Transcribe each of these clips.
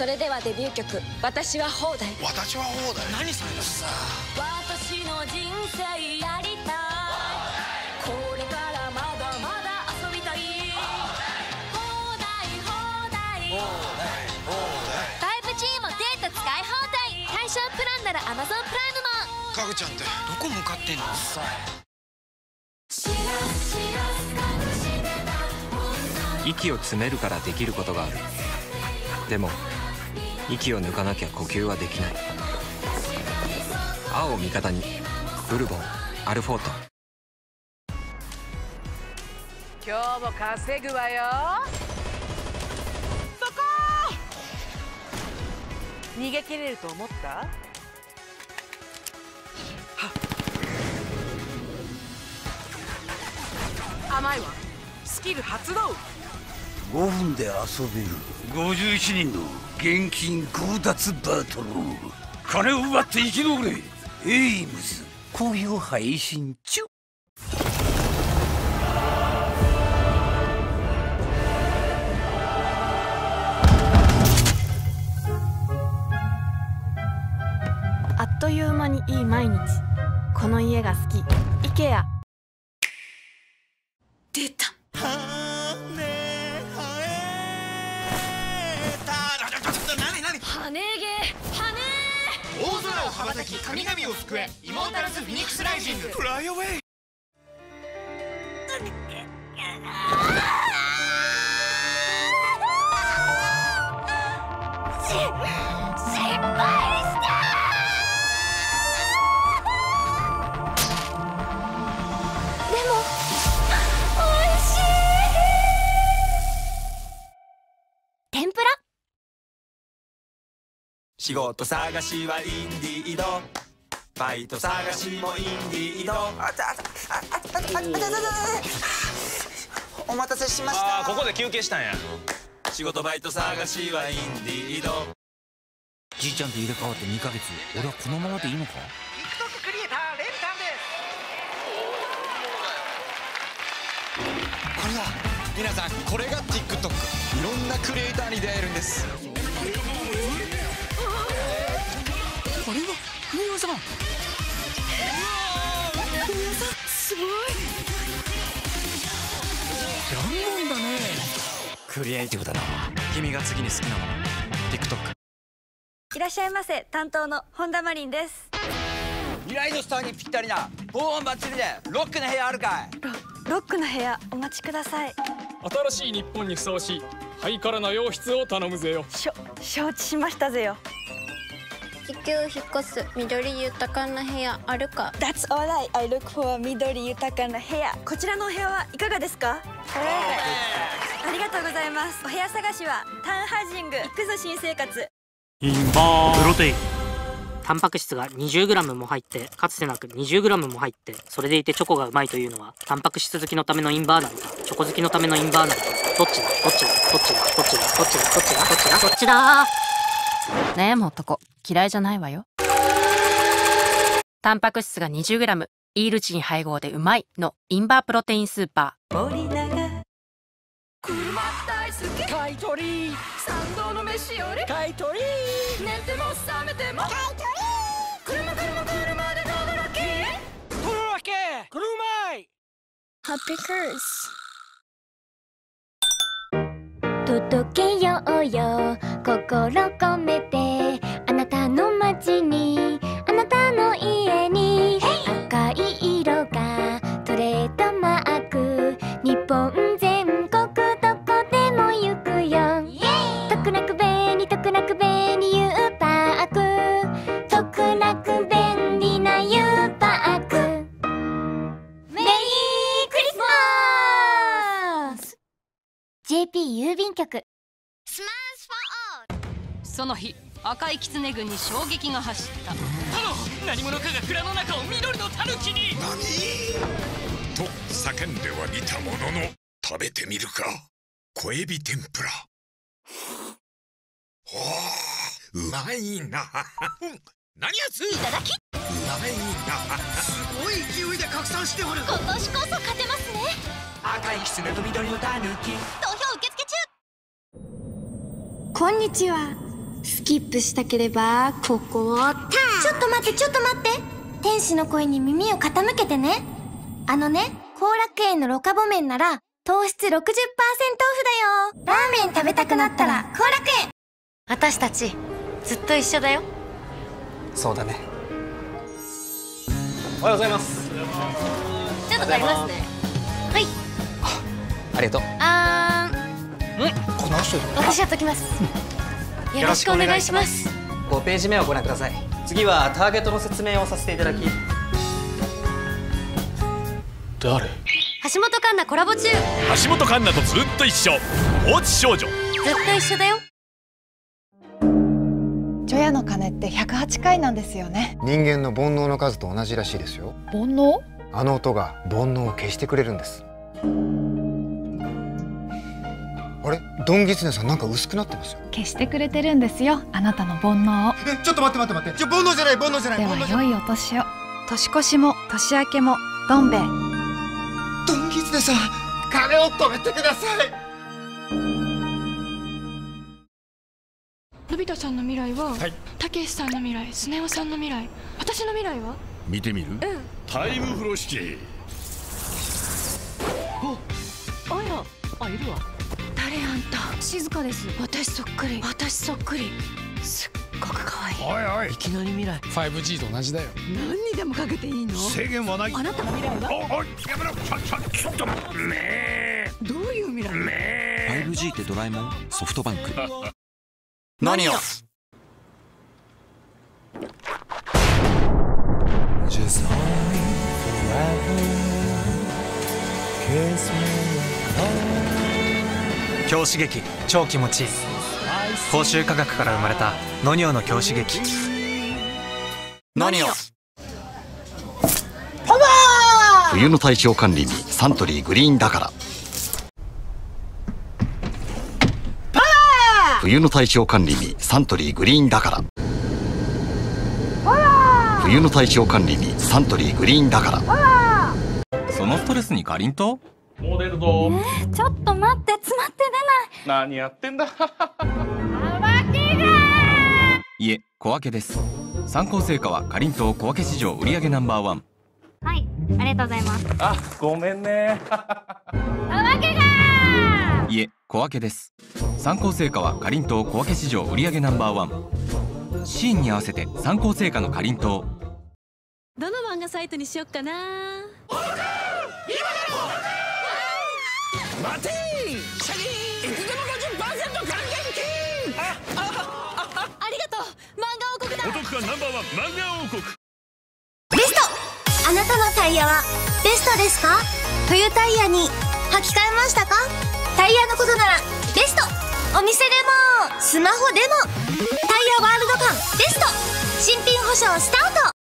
それではデビュー曲「私は放題」私は放題？何それ？さ私の人生やりたい。これからまだまだ遊びたい。放題放題。5G もデータ使い放題。対象プランなら Amazon プライムも。かぐちゃんって？どこ向かってんの？さ息を詰めるからできることがある。でも息を抜かなきゃ呼吸はできない。青を味方に。ブルボン。アルフォート。今日も稼ぐわよ。そこ！逃げ切れると思った？はっ。甘いわ。スキル発動。5分で遊べる。51人の現金強奪バトル。金を奪って生き残れ。エイムズ。好評配信中。あっという間にいい毎日。この家が好き。IKEA 何何羽根毛羽根大空を羽ばたき神々を救えイモータルズ・フィニックス・ライジング。フライアウェイ仕事探しはインディード。バイト探しもインディード。あたあたあたお待たせしましたあここで休憩したんや仕事バイト探しはインディードじいちゃんと入れ替わって2ヶ月俺はこのままでいいのか TikTok クリエイターレンタンですこれだ皆さんこれが TikTok いろんなクリエイターに出会えるんですふみおさんクリエイティブだな。君が次に好きなもの。TikTok いらっしゃいませ担当の本田マリンです。未来のスターにぴったりな防音バッチリでロックな部屋あるかい。ロロックの部屋お待ちください。新しい日本にふさわしいハイカラな洋室を頼むぜよ。しょ承知しましたぜよ地球引っ越す緑豊かな部屋あるか？That's alright I look for 緑豊かな部屋。こちらのお部屋はいかがですか？ありがとうございます。お部屋探しはタンハジング行くぞ新生活。インバープロテイン。タンパク質が 20g も入ってかつてなく 20g も入ってそれでいてチョコがうまいというのはタンパク質好きのためのインバーなのかチョコ好きのためのインバーなのかどっちだ？どっちだ？どっちだ？どっちだ？どっちだ？どっちだ？どっちだ？どっちだ？悩む男嫌いじゃないわよ。タンパク質が 20g イールチン配合でうまいの。インバープロテインスーパー。森永車大好き。買い取り。賛同の飯より。買い取り。寝ても覚めても。買い取り。車車車でどこだけトロラケ車いハッピーカーズ届けようよ。心込めてたの街にあなたの家に赤い色がトレードマーク日本全国どこでも行くよ。特楽紅特楽紅 U パーク。特楽便利な U パーク。メリークリスマス！JP 郵便局スマッシュフォーオーその日赤い狐軍に衝撃が走った。何者かが蔵の中を緑のタヌキに。と叫んではみたものの食べてみるか。小エビ天ぷら。おーうまいな。何やつ？いただき。うまいな。すごい勢いで拡散しておる。今年こそ勝てますね。赤い狐と緑のタヌキ。投票受付中。こんにちはスキップしたければここをターン。ちょっと待ってちょっと待って。天使の声に耳を傾けてね。あのね後楽園のロカボ麺なら糖質60%オフだよ。ラーメン食べたくなったら後楽園。私たちずっと一緒だよ。そうだね。おはようございます。ちょっと借りますね。はいありがとう。あーん。この人私やっときますよろしくお願いします。5ページ目をご覧ください。次はターゲットの説明をさせていただき。誰？橋本環奈コラボ中。ずっ橋本環奈とずっと一緒。放置少女。と一緒だよ。除夜の鐘って108回なんですよね。人間の煩悩の数と同じらしいですよ。煩悩？あの音が煩悩を消してくれるんですドンギツネさんなんか薄くなってますよ。消してくれてるんですよあなたの煩悩を。えちょっと待って待って待って。ちょ煩悩じゃない煩悩じゃないでは良いお年を。年越しも年明けもどん兵衛。ドンギツネさん金を止めてください。のび太さんの未来はたけしさんの未来スネ夫さんの未来私の未来は？見てみる？うん。タイム風呂敷。あらあいるわ静かです。私そっくり。私そっくり。すっごく可愛い。おいおい。いきなり未来。5G と同じだよ。何にでもかけていいの？制限はない。あなたの未来は？おおいやめろ。ちょちょちょっとどういう未来？ね 5G ってドラえもん？ソフトバンク。何を Just hold me 教師劇超気持ちいい。報酬価格から生まれたノニオの教師劇何を冬の体調管理にサントリーグリーンだから。冬の体調管理にサントリーグリーンだから。冬の体調管理にサントリーグリーンだから。そのストレスにかりんと？うもう出るぞちょっと待って詰まって何やってんだ？いえ小分けです。参考成果はかりんとう小分け市場売上ナンバーワン。はいありがとうございます。あごめんね。いえ小分けです。参考成果はかりんとう小分け市場売上ナンバーワン。シーンに合わせて参考成果のかりんとう。どの漫画サイトにしよっかな待てシャギーいつでも50%還元金。あああありがとう。漫画王国だ。お得感ナンバーワン漫画王国。ベスト。あなたのタイヤはベストですか？冬タイヤに履き替えましたか？タイヤのことならベスト。お店でもスマホでも。タイヤワールドカンベスト。新品保証スタート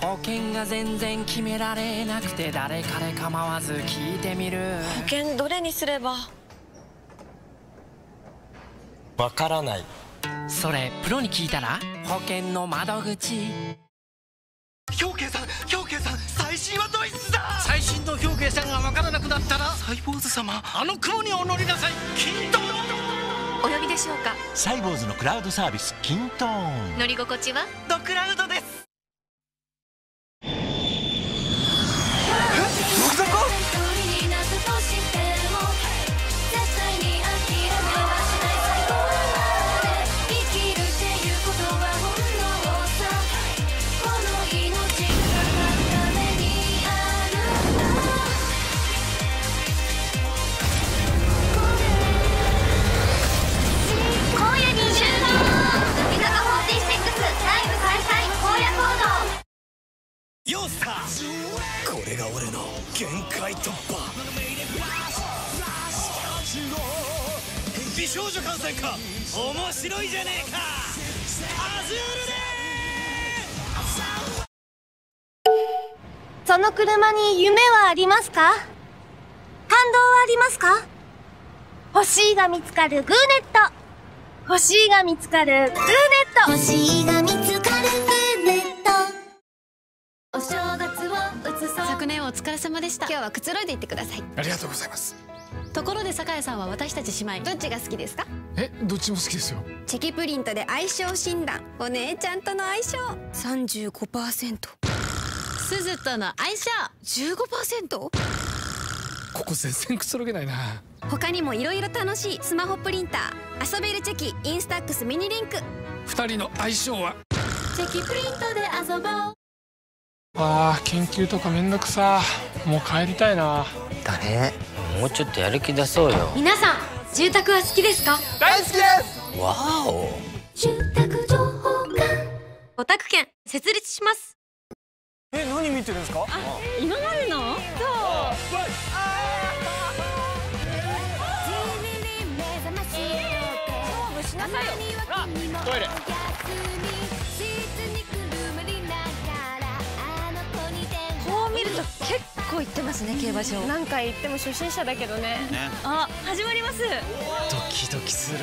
保険が全然決められなくて誰彼構わず聞いてみる。保険どれにすれば？わからない。それプロに聞いたら？保険の窓口。兵慶さん兵慶さん最新はドイツだ！最新の兵慶さんがわからなくなったら？サイボーズ様あの雲にお乗りなさい。キントーンお呼びでしょうか？サイボーズのクラウドサービスキントーン乗り心地は？ドクラウドです白いじゃねえか。アズールでその車に夢はありますか？感動はありますか？欲しいが見つかるグーネット。欲しいが見つかるグーネット。欲しいが見つかるグーネット。お正月を移そう昨年はお疲れ様でした。今日はくつろいでいってください。ありがとうございますところで酒井さんは私たち姉妹。どっちが好きですか？えどっちも好きですよ。チェキプリントで相性診断。お姉ちゃんとの相性。35%すずとの相性。15%? ここ全然くつろげないな。他にもいろいろ楽しいスマホプリンター。遊べるチェキインスタックスミニリンク。二人の相性は？チェキプリントで遊ぼう。あー研究とかめんどくさ。もう帰りたいな。だねもうちょっとやる気出そうよ。皆さん住宅は好きですか？大好きです！わお。住宅情報館。オタク券設立します。え何見てるんですか？今までの？そう。勝負しなさいよトイレ構行ってますね競馬場。何回行っても初心者だけどね。あ始まります。ドキドキする